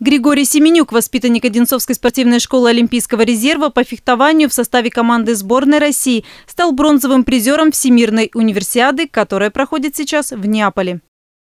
Григорий Семенюк, воспитанник Одинцовской спортивной школы Олимпийского резерва по фехтованию в составе команды сборной России, стал бронзовым призером Всемирной универсиады, которая проходит сейчас в Неаполе.